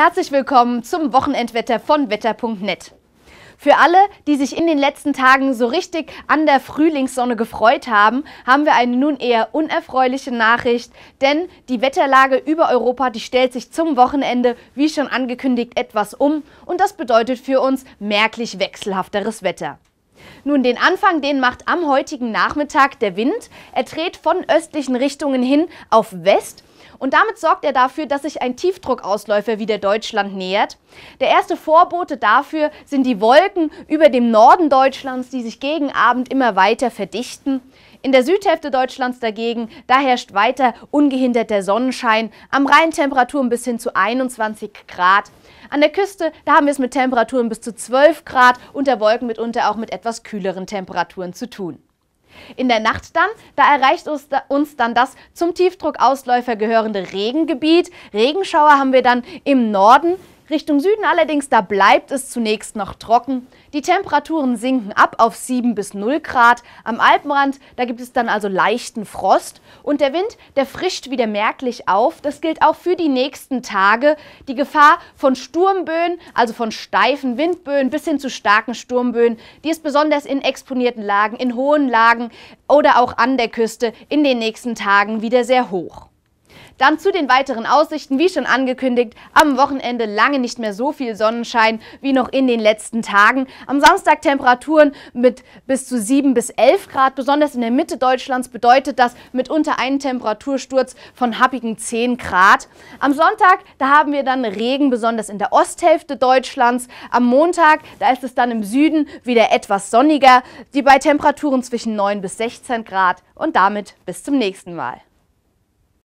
Herzlich willkommen zum Wochenendwetter von wetter.net. Für alle, die sich in den letzten Tagen so richtig an der Frühlingssonne gefreut haben, haben wir eine nun eher unerfreuliche Nachricht, denn die Wetterlage über Europa, die stellt sich zum Wochenende, wie schon angekündigt, etwas um und das bedeutet für uns merklich wechselhafteres Wetter. Nun, den Anfang, den macht am heutigen Nachmittag der Wind. Er dreht von östlichen Richtungen hin auf West und damit sorgt er dafür, dass sich ein Tiefdruckausläufer wieder Deutschland nähert. Der erste Vorbote dafür sind die Wolken über dem Norden Deutschlands, die sich gegen Abend immer weiter verdichten. In der Südhälfte Deutschlands dagegen, da herrscht weiter ungehinderter Sonnenschein, am Rhein Temperaturen bis hin zu 21 Grad. An der Küste, da haben wir es mit Temperaturen bis zu 12 Grad und der Wolken mitunter auch mit etwas kühleren Temperaturen zu tun. In der Nacht dann, da erreicht uns, dann das zum Tiefdruckausläufer gehörende Regengebiet. Regenschauer haben wir dann im Norden. Richtung Süden allerdings, da bleibt es zunächst noch trocken. Die Temperaturen sinken ab auf 7 bis 0 Grad. Am Alpenrand, da gibt es dann also leichten Frost. Und der Wind, der frischt wieder merklich auf. Das gilt auch für die nächsten Tage. Die Gefahr von Sturmböen, also von steifen Windböen bis hin zu starken Sturmböen, die ist besonders in exponierten Lagen, in hohen Lagen oder auch an der Küste in den nächsten Tagen wieder sehr hoch. Dann zu den weiteren Aussichten, wie schon angekündigt, am Wochenende lange nicht mehr so viel Sonnenschein wie noch in den letzten Tagen. Am Samstag Temperaturen mit bis zu 7 bis 11 Grad, besonders in der Mitte Deutschlands bedeutet das mitunter einen Temperatursturz von happigen 10 Grad. Am Sonntag, da haben wir dann Regen, besonders in der Osthälfte Deutschlands. Am Montag, da ist es dann im Süden wieder etwas sonniger, die bei Temperaturen zwischen 9 bis 16 Grad und damit bis zum nächsten Mal.